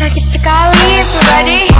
Sakit sekali itu tadi.